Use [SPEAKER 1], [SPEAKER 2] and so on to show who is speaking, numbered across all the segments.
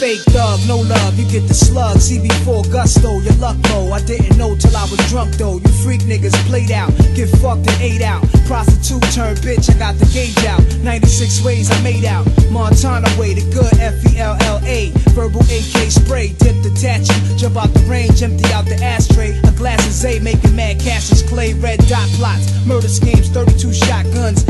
[SPEAKER 1] fake thug, no love, you get the slug. CB4 gusto, your luck low. I didn't know till I was drunk though. You freak niggas played out, get fucked and ate out. Prostitute turned bitch, I got the gauge out. 96 ways I made out. Montana way, the good F E L L A. Verbal AK spray, dip detach. Jump out the range, empty out the ashtray. A glass of Zay, making mad cashes, clay, red dot plots. Murder schemes, 32 shotguns.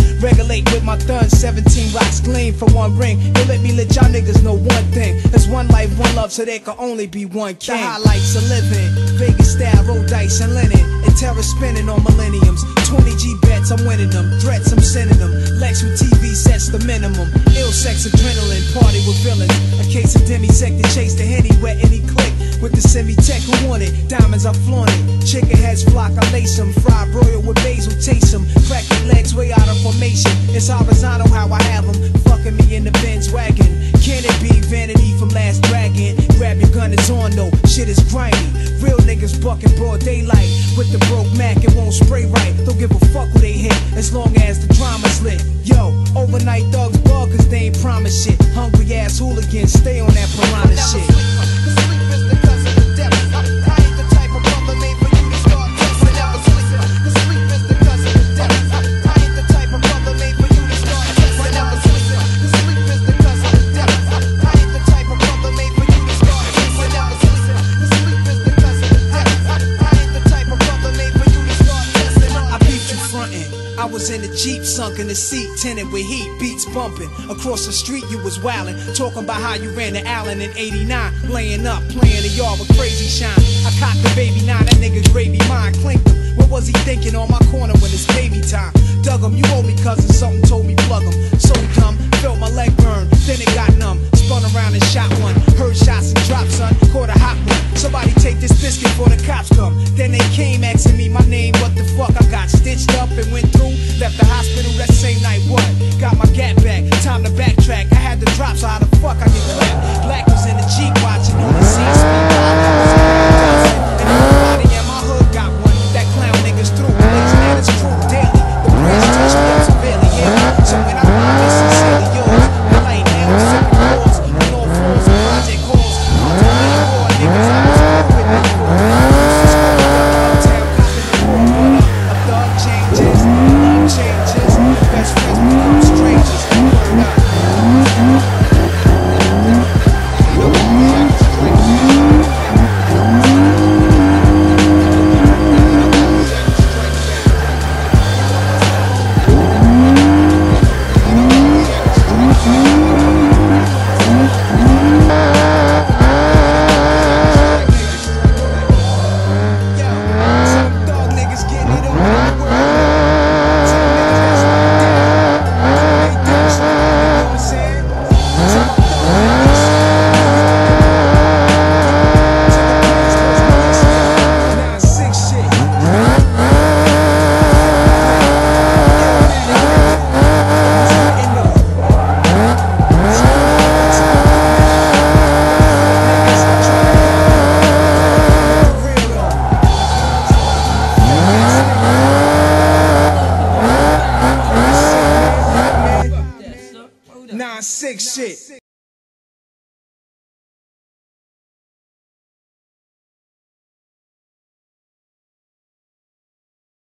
[SPEAKER 1] With my thuns, 17 rocks gleam for one ring. They let me let y'all niggas know one thing. There's one life, one love, so there can only be one king. The highlights of living, Vegas style, roll dice and linen. And terror spinning on millenniums. 20 G bets, I'm winning them. Threats, I'm sending them. Lex with TV sets the minimum. Ill sex, adrenaline, party with villains. A case of demisec to chase the henny, wet any click. With the semi tech who want it. Diamonds, I flaunt it. Chicken heads flock, I lace them. Fried broil with basil, taste them. Crack legs way out of formation. It's horizontal how I have them. Fucking me in the Benz wagon. Can it be vanity from last dragon? Grab your gun, it's on though. Shit is grimy. Real niggas bucking broad daylight. With the broke Mac, it won't spray right. Don't give a fuck who they hit, as long as the drama's lit. Yo, overnight thugs bug, cause they ain't promise shit. Hungry ass hooligans, stay on that piranha shit. was in the Jeep, sunk in the seat, tinted with heat, beats bumping. Across the street, you was wildin', talking about how you ran to Allen in 89. Laying up, playing the yard with crazy shine. I cocked the baby now that nigga gravy mine, clinkin'. him. What was he thinking on my corner when it's baby time? Dug him, you owe me cousin, something told me plug him. So dumb, felt my leg burn, then it got numb. Spun around and shot one, heard shots and drops, son, caught a hot one. Somebody take this biscuit before the cops come. Then they came, asking cops, how the fuck I get clapped?